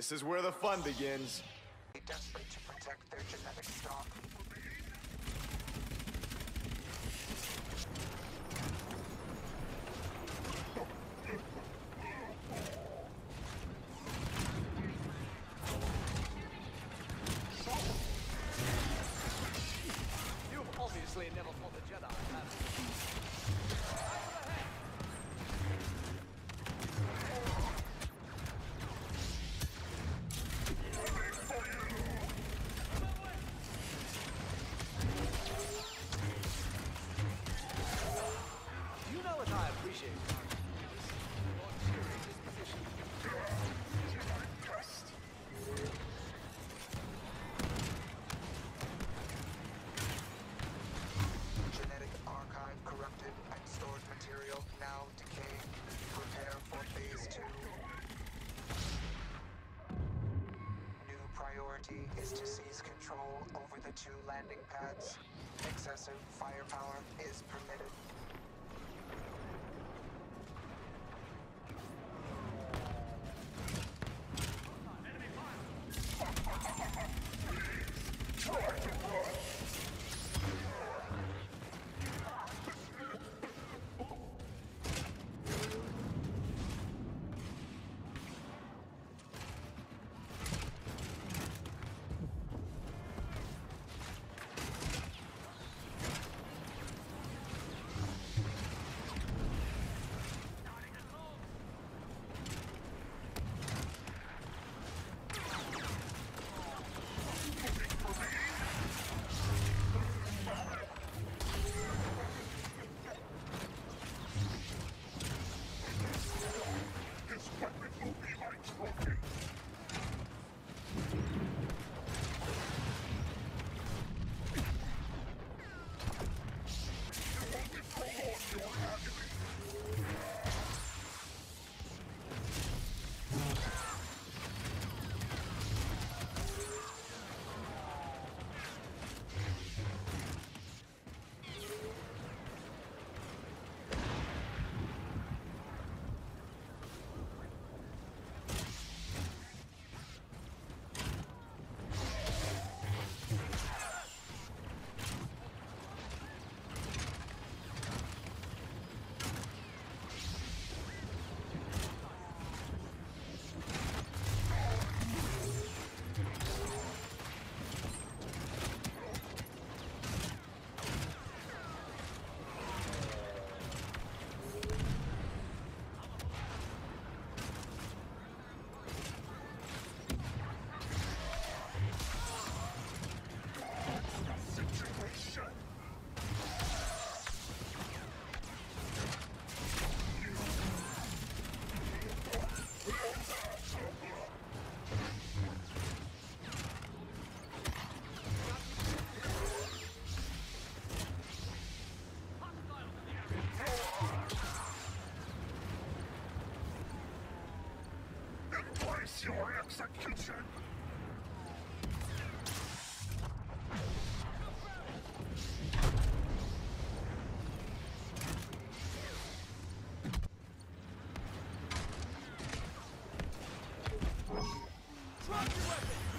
This is where the fun begins. Desperate to protect their genetic stock. The two landing pads. Excessive firepower is permitted. Drop your weapon!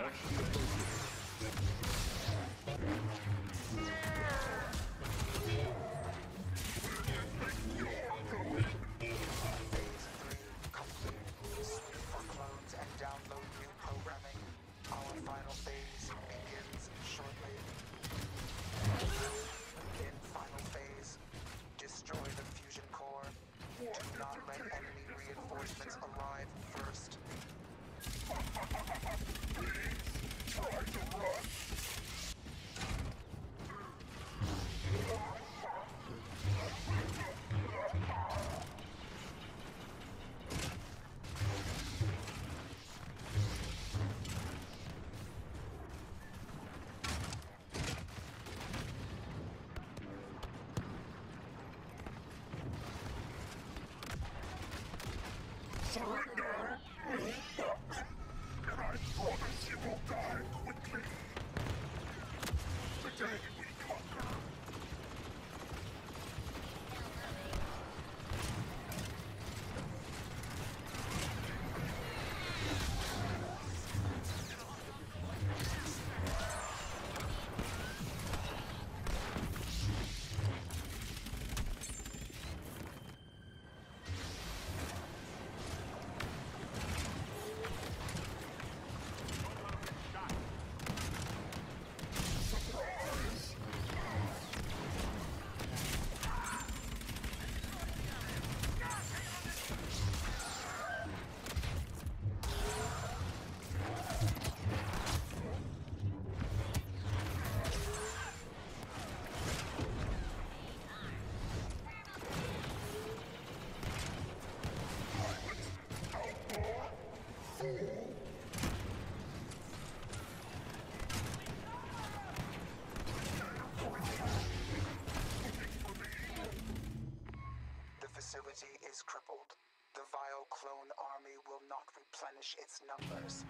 Watch the. Facility is crippled. The vile clone army will not replenish its numbers.